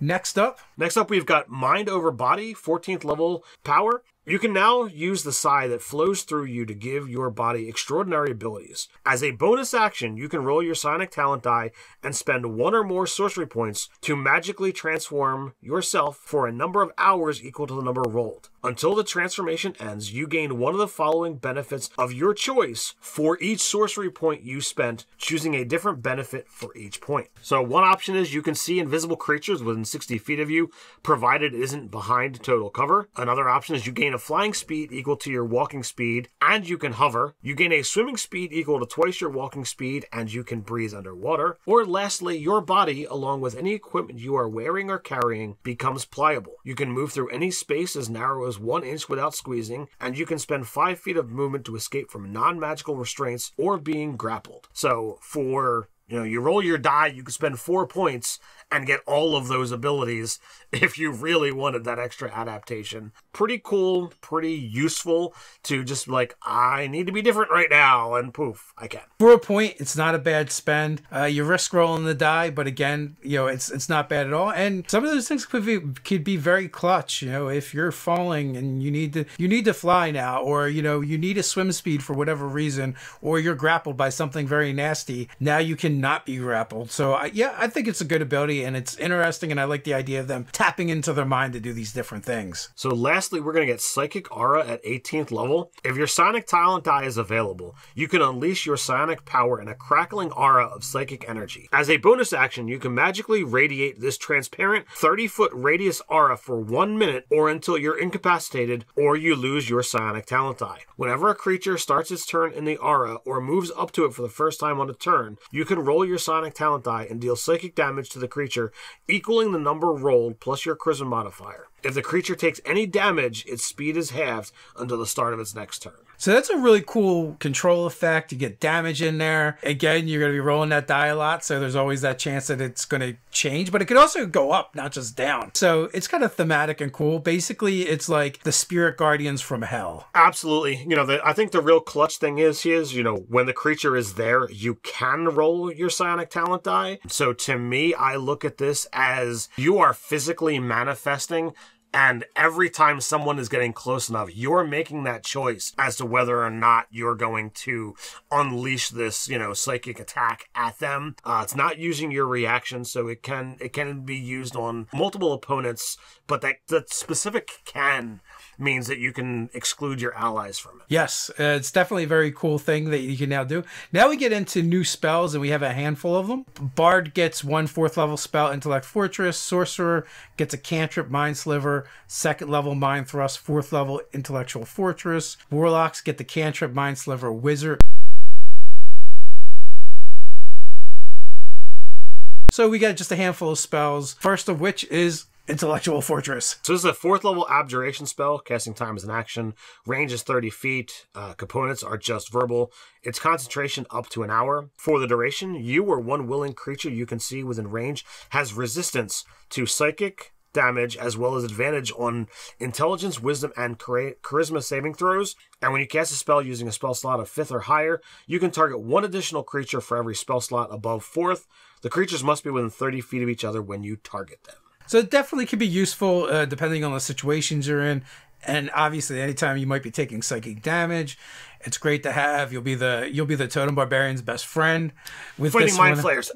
Next up? Next up, we've got Mind Over Body, 14th level power. You can now use the psi that flows through you to give your body extraordinary abilities. As a bonus action, you can roll your psionic talent die and spend one or more sorcery points to magically transform yourself for a number of hours equal to the number rolled. Until the transformation ends, you gain one of the following benefits of your choice for each sorcery point you spent, choosing a different benefit for each point. So, one option is you can see invisible creatures within 60 feet of you, provided it isn't behind total cover. Another option is you gain a flying speed equal to your walking speed, and you can hover. You gain a swimming speed equal to twice your walking speed, and you can breathe underwater. Or lastly, your body, along with any equipment you are wearing or carrying, becomes pliable. You can move through any space as narrow as one inch without squeezing, and you can spend five feet of movement to escape from non magical restraints or being grappled. So, for you know, you roll your die, you can spend four points and get all of those abilities if you really wanted that extra adaptation. Pretty cool, pretty useful to just like, I need to be different right now, and poof, I can. For a point, it's not a bad spend. Uh, you risk rolling the die, but again, you know, it's it's not bad at all. And some of those things could be could be very clutch. You know, if you're falling and you need to you need to fly now, or you know, you need a swim speed for whatever reason, or you're grappled by something very nasty. Now you cannot be grappled. So I, yeah, I think it's a good ability and it's interesting, and I like the idea of them tapping into their mind to do these different things. So lastly, we're going to get Psychic Aura at 18th level. If your Psionic Talent die is available, you can unleash your Psionic power in a crackling aura of psychic energy. As a bonus action, you can magically radiate this transparent 30 foot radius aura for one minute or until you're incapacitated or you lose your Psionic Talent die. Whenever a creature starts its turn in the aura or moves up to it for the first time on a turn, you can roll your Psionic Talent die and deal psychic damage to the creature, equaling the number rolled plus your Charisma modifier. If the creature takes any damage, its speed is halved until the start of its next turn. So that's a really cool control effect. You get damage in there. Again, you're going to be rolling that die a lot, so there's always that chance that it's going to change, but it could also go up, not just down. So it's kind of thematic and cool. Basically, it's like the spirit guardians from hell. Absolutely. You know, the, I think the real clutch thing is, is, you know, when the creature is there, you can roll your psionic talent die. So to me, I look at this as you are physically manifesting and every time someone is getting close enough, you're making that choice as to whether or not you're going to unleash this, you know, psychic attack at them. Uh, it's not using your reaction, so it can it can be used on multiple opponents, but that that specific can means that you can exclude your allies from it. Yes, uh, it's definitely a very cool thing that you can now do. Now we get into new spells, and we have a handful of them. Bard gets one fourth level spell, Intellect Fortress. Sorcerer gets a cantrip, Mind Sliver. Second level, Mind Thrust. Fourth level, Intellectual Fortress. Warlocks get the cantrip, Mind Sliver. Wizard. So we got just a handful of spells. First of which is Intellectual Fortress. So this is a fourth level abjuration spell. Casting time is an action. Range is 30 feet. Uh, components are just verbal. Its concentration up to an hour. For the duration, you or one willing creature you can see within range has resistance to psychic damage as well as advantage on intelligence, wisdom, and charisma saving throws. And when you cast a spell using a spell slot of fifth or higher, you can target one additional creature for every spell slot above fourth. The creatures must be within 30 feet of each other when you target them. So it definitely can be useful uh, depending on the situations you're in. And obviously, anytime you might be taking psychic damage, it's great to have. You'll be the you'll be the totem barbarian's best friend with fighting mind one. flayers.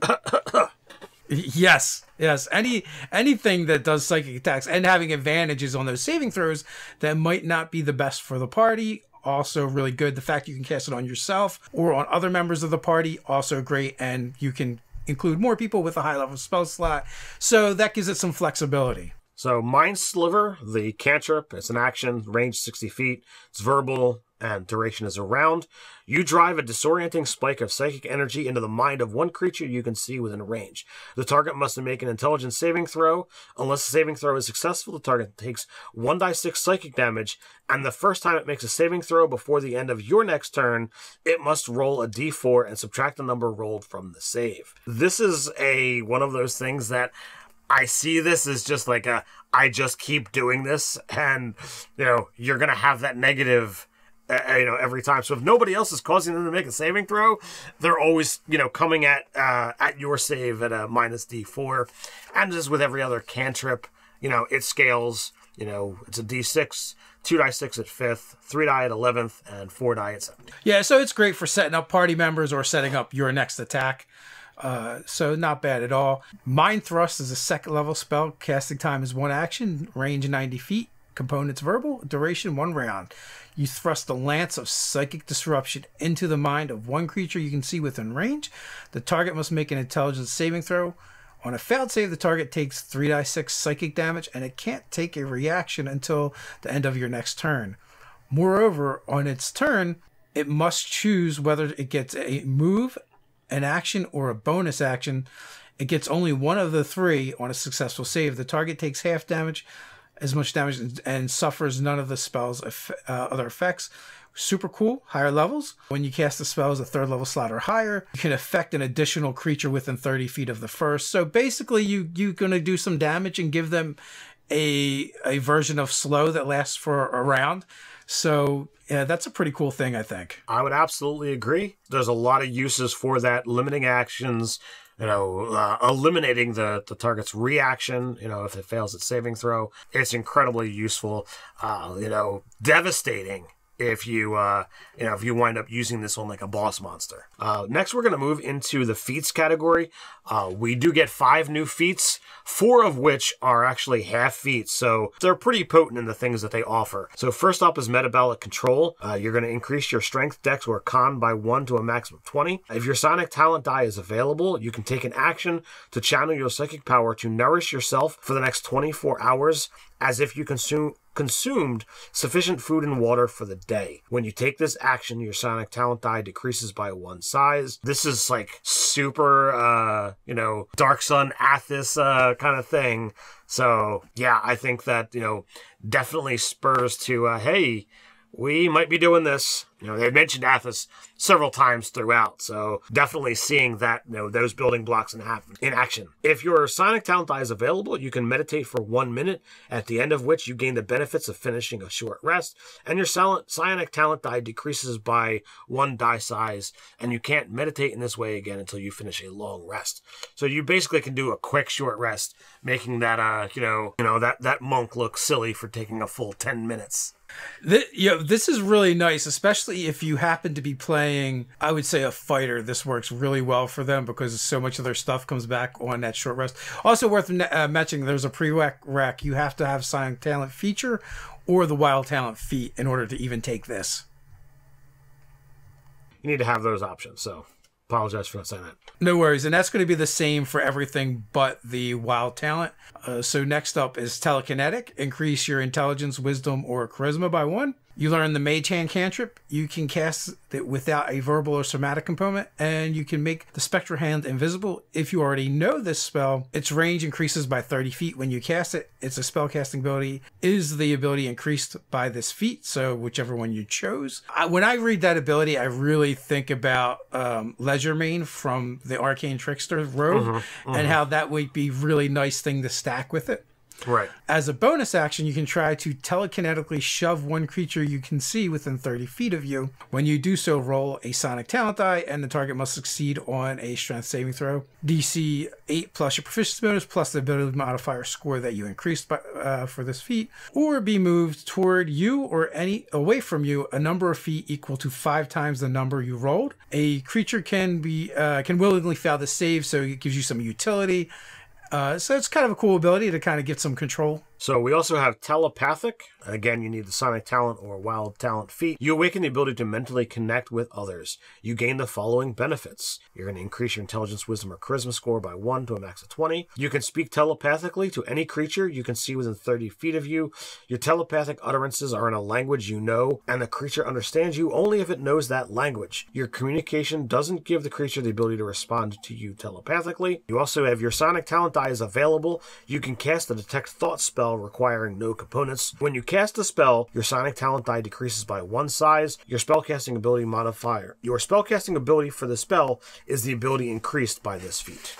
yes, yes. Any anything that does psychic attacks and having advantages on those saving throws that might not be the best for the party also really good. The fact you can cast it on yourself or on other members of the party also great, and you can include more people with a high level of spell slot. So that gives it some flexibility. So Mind Sliver, the cantrip, it's an action, range 60 feet, it's verbal, and duration is around. You drive a disorienting spike of psychic energy into the mind of one creature you can see within range. The target must make an intelligence saving throw. Unless the saving throw is successful, the target takes 1 die 6 psychic damage, and the first time it makes a saving throw before the end of your next turn, it must roll a d4 and subtract the number rolled from the save. This is a one of those things that I see this as just like a I just keep doing this and you know you're going to have that negative uh, you know every time. So if nobody else is causing them to make a saving throw, they're always you know coming at uh, at your save at a minus D four, and as with every other cantrip, you know it scales. You know it's a D six. Two die six at fifth, three die at eleventh, and four die at seventh. Yeah, so it's great for setting up party members or setting up your next attack. Uh, so not bad at all. Mind Thrust is a second level spell. Casting time is one action. Range 90 feet. Components verbal. Duration one round. You thrust a lance of psychic disruption into the mind of one creature you can see within range. The target must make an intelligence saving throw. On a failed save, the target takes 3 die 6 psychic damage and it can't take a reaction until the end of your next turn. Moreover, on its turn, it must choose whether it gets a move, an action, or a bonus action. It gets only one of the three on a successful save. The target takes half damage as much damage and, and suffers none of the spell's eff- uh, other effects. Super cool, higher levels. When you cast the spell as a third level slot or higher, you can affect an additional creature within 30 feet of the first. So basically, you you're gonna do some damage and give them a a version of slow that lasts for a round. So yeah, that's a pretty cool thing, I think. I would absolutely agree. There's a lot of uses for that, limiting actions, you know, uh, eliminating the, the target's reaction, you know, if it fails its saving throw. It's incredibly useful, uh, you know, devastating if you uh, you know if you wind up using this on like a boss monster. Uh, next, we're to move into the feats category. Uh, we do get five new feats, four of which are actually half feats, so they're pretty potent in the things that they offer. So first up is metabolic control. Uh, you're to increase your strength, dex, or con by one to a maximum of 20. If your psionic talent die is available, you can take an action to channel your psychic power to nourish yourself for the next 24 hours as if you consume consumed sufficient food and water for the day. When you take this action, your psionic talent die decreases by one size. This is like super, uh, you know, Dark Sun Athas uh, kind of thing. So yeah, I think that you know definitely spurs to uh, hey, we might be doing this. You know, they've mentioned Athas several times throughout, so definitely seeing that, you know, those building blocks in, in action. If your Psionic Talent Die is available, you can meditate for one minute, at the end of which you gain the benefits of finishing a short rest, and your Psionic Talent Die decreases by one die size, and you can't meditate in this way again until you finish a long rest. So you basically can do a quick short rest, making that, uh, you know, you know, that, that monk look silly for taking a full 10 minutes. The, you know, this is really nice, especially if you happen to be playing, I would say, a fighter. This works really well for them because so much of their stuff comes back on that short rest. Also worth uh, mentioning, there's a prereq. You have to have Psionic Talent feature or the Wild Talent feat in order to even take this. You need to have those options. So apologize for not saying that. No worries. And that's going to be the same for everything but the wild talent. Uh, so next up is telekinetic. Increase your intelligence, wisdom, or charisma by one. You learn the Mage Hand cantrip. You can cast it without a verbal or somatic component, and you can make the Spectral Hand invisible. If you already know this spell, its range increases by 30 feet when you cast it. It's a spell casting ability. Is the ability increased by this feat? So whichever one you chose. I, when I read that ability, I really think about um, from the Arcane Trickster rogue, mm-hmm, mm-hmm. and how that would be really nice thing to stack with it. Right. As a bonus action, you can try to telekinetically shove one creature you can see within 30 feet of you. When you do so, roll a Psionic Talent die, and the target must succeed on a Strength saving throw. DC 8 plus your proficiency bonus plus the ability modifier score that you increased by, uh, for this feat, or be moved toward you or any away from you a number of feet equal to five times the number you rolled. A creature can be uh, can willingly fail the save, so it gives you some utility uh, so it's kind of a cool ability to kind of get some control. So we also have telepathic. Again, you need the psionic talent or wild talent feat. You awaken the ability to mentally connect with others. You gain the following benefits. You're going to increase your intelligence, wisdom, or charisma score by 1 to a max of 20. You can speak telepathically to any creature you can see within 30 feet of you. Your telepathic utterances are in a language you know, and the creature understands you only if it knows that language. Your communication doesn't give the creature the ability to respond to you telepathically. You also have your psionic talent die is available. You can cast the detect thought spell spell requiring no components. When you cast a spell, your Psionic Talent die decreases by one size. Your spellcasting ability modifier. Your spellcasting ability for the spell is the ability increased by this feat.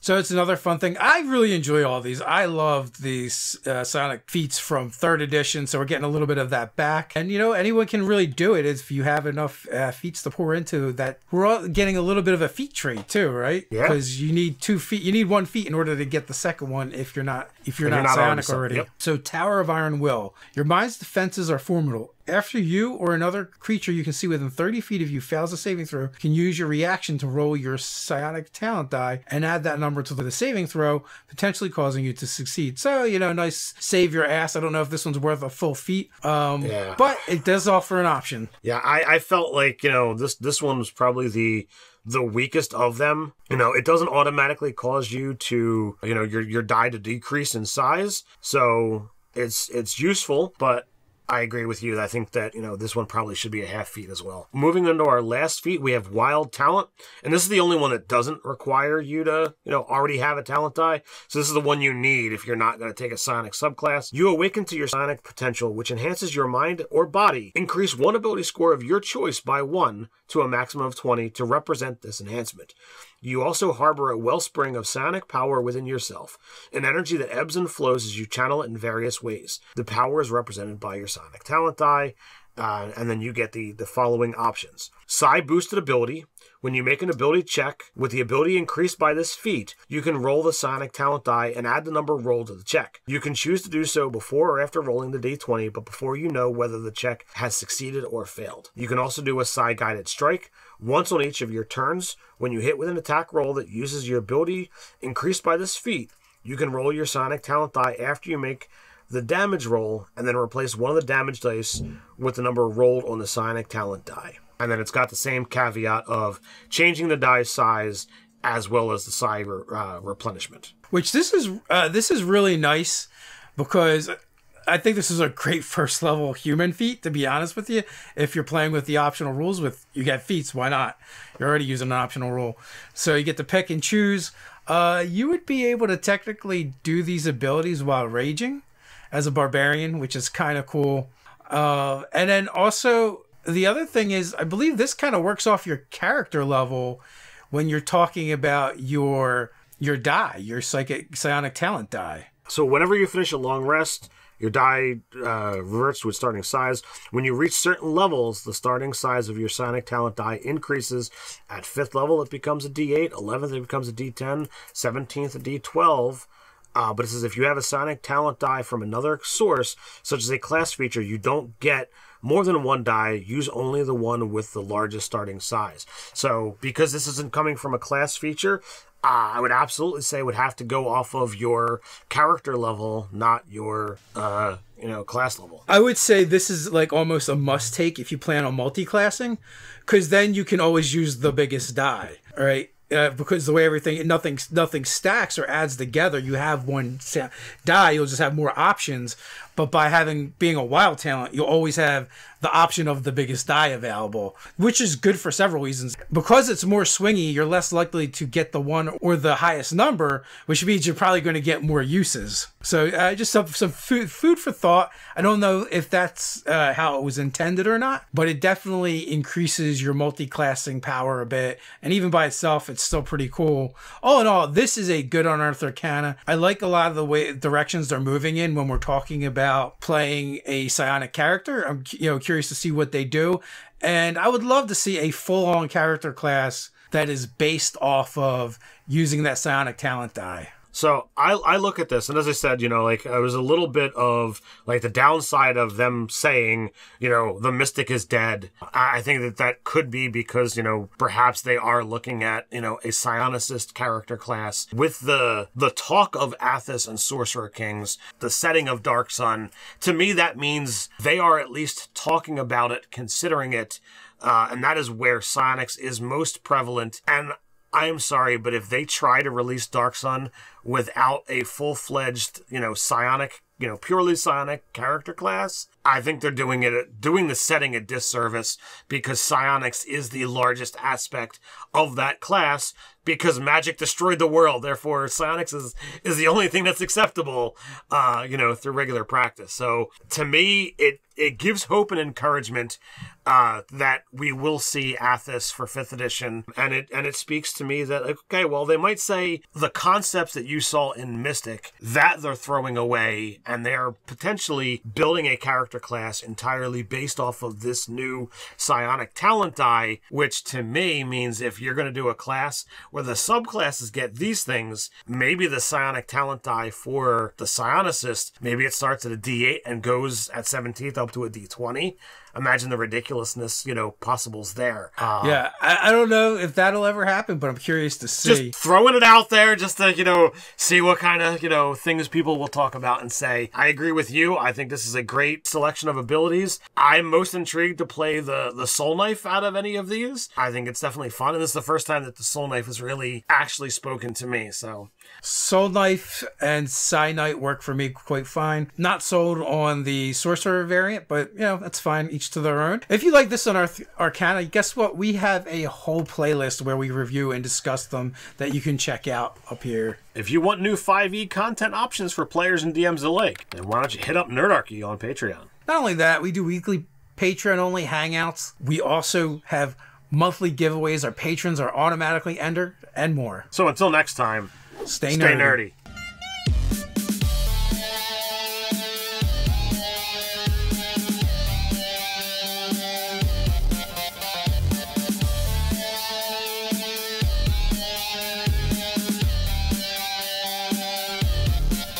So it's another fun thing. I really enjoy all these. I love these uh, Psionic feats from third edition, so we're getting a little bit of that back. And you know, anyone can really do it if you have enough uh, feats to pour into that. We're all getting a little bit of a feat tree too, right? Yeah. Because you need two feet. You need one feat in order to get the second one if you're not if you're, if not, you're not Psionic already. Yep. So Tower of Iron Will. Your mind's defenses are formidable after you or another creature you can see within 30 feet of you fails a saving throw, can use your reaction to roll your psionic talent die and add that number to the saving throw, potentially causing you to succeed. So, you know, nice save your ass. I don't know if this one's worth a full feat, um, yeah. but it does offer an option. Yeah, I, I felt like, you know, this, this one was probably the the weakest of them. You know, it doesn't automatically cause you to, you know, your your die to decrease in size. So it's it's useful, but I agree with you. I think that, you know, this one probably should be a half feat as well. Moving into our last feat, we have Wild Talent. And this is the only one that doesn't require you to, you know, already have a talent die. So this is the one you need if you're not going to take a Psionic subclass. You awaken to your Psionic potential, which enhances your mind or body. Increase one ability score of your choice by one to a maximum of 20 to represent this enhancement. You also harbor a wellspring of psionic power within yourself, an energy that ebbs and flows as you channel it in various ways. The power is represented by your psionic talent die, Uh, and then you get the, the following options. Psi boosted ability. When you make an ability check with the ability increased by this feat, you can roll the Psionic Talent die and add the number rolled to the check. You can choose to do so before or after rolling the d20, but before you know whether the check has succeeded or failed. You can also do a Psi guided strike once on each of your turns. When you hit with an attack roll that uses your ability increased by this feat, you can roll your Psionic Talent die after you make the damage roll and then replace one of the damage dice with the number rolled on the Psionic Talent die. And then it's got the same caveat of changing the die size as well as the psi uh, replenishment. Which this is uh, this is really nice because I think this is a great first level human feat. To be honest with you, if you're playing with the optional rules, with you get feats, why not? You're already using an optional rule, so you get to pick and choose. Uh, you would be able to technically do these abilities while raging as a barbarian, which is kind of cool. Uh, and then also the other thing is, I believe this kind of works off your character level when you're talking about your your die, your psychic psionic talent die. So whenever you finish a long rest, your die uh, reverts to its starting size. When you reach certain levels, the starting size of your psionic talent die increases. At fifth level, it becomes a D8. Eleventh, it becomes a D10. Seventeenth, a D12. Uh, but it says if you have a psionic talent die from another source, such as a class feature, you don't get more than one die, use only the one with the largest starting size. So, because this isn't coming from a class feature, uh, I would absolutely say would have to go off of your character level, not your uh, you know class level. I would say this is like almost a must take if you plan on multi-classing, because then you can always use the biggest die. All right. Uh, because the way everything nothing nothing stacks or adds together, you have one die. You'll just have more options. But by having being a wild talent, you'll always have the option of the biggest die available, which is good for several reasons. Because it's more swingy, you're less likely to get the one or the highest number, which means you're probably going to get more uses. So uh, just some, some food, food for thought. I don't know if that's uh, how it was intended or not, but it definitely increases your multi-classing power a bit. And even by itself, it's still pretty cool. All in all, this is a good Unearthed Arcana. I like a lot of the way directions they're moving in when we're talking about playing a psionic character. I'm you know curious to see what they do. And I would love to see a full on character class that is based off of using that psionic talent die. So I, I look at this, and as I said, you know, like it was a little bit of like the downside of them saying, you know, the mystic is dead. I think that that could be because you know perhaps they are looking at you know a psionicist character class with the the talk of Athas and Sorcerer Kings, the setting of Dark Sun. To me, that means they are at least talking about it, considering it. Uh, and that is where psionics is most prevalent. And I am sorry, but if they try to release Dark Sun without a full fledged, you know, psionic, you know, purely psionic character class, I think they're doing it, doing the setting a disservice because psionics is the largest aspect of that class because magic destroyed the world. Therefore, psionics is, is the only thing that's acceptable, uh, you know, through regular practice. So to me, it, it gives hope and encouragement uh, that we will see Athas for fifth edition, and it and it speaks to me that okay, well, they might say the concepts that you saw in Mystic that they're throwing away, and they're potentially building a character class entirely based off of this new psionic talent die, which to me means if you're going to do a class where the subclasses get these things, maybe the psionic talent die for the psionicist, maybe it starts at a D8 and goes at 17th up to a D20 imagine the ridiculousness, you know, possibles there. Uh, yeah, I, I, don't know if that'll ever happen, but I'm curious to see. Just throwing it out there, just to you know, see what kind of you know things people will talk about and say. I agree with you. I think this is a great selection of abilities. I'm most intrigued to play the the soul knife out of any of these. I think it's definitely fun, and this is the first time that the soul knife has really actually spoken to me. So Soul Knife and Knight work for me quite fine. Not sold on the Sorcerer variant, but you know, that's fine. Each to their own. If you like this on our Arcana, guess what? We have a whole playlist where we review and discuss them that you can check out up here. If you want new 5e content options for players and DMs alike, then why don't you hit up Nerdarchy on Patreon? Not only that, we do weekly Patreon only hangouts. We also have monthly giveaways. Our patrons are automatically entered and more. So until next time, Stay, Stay nerdy. nerdy.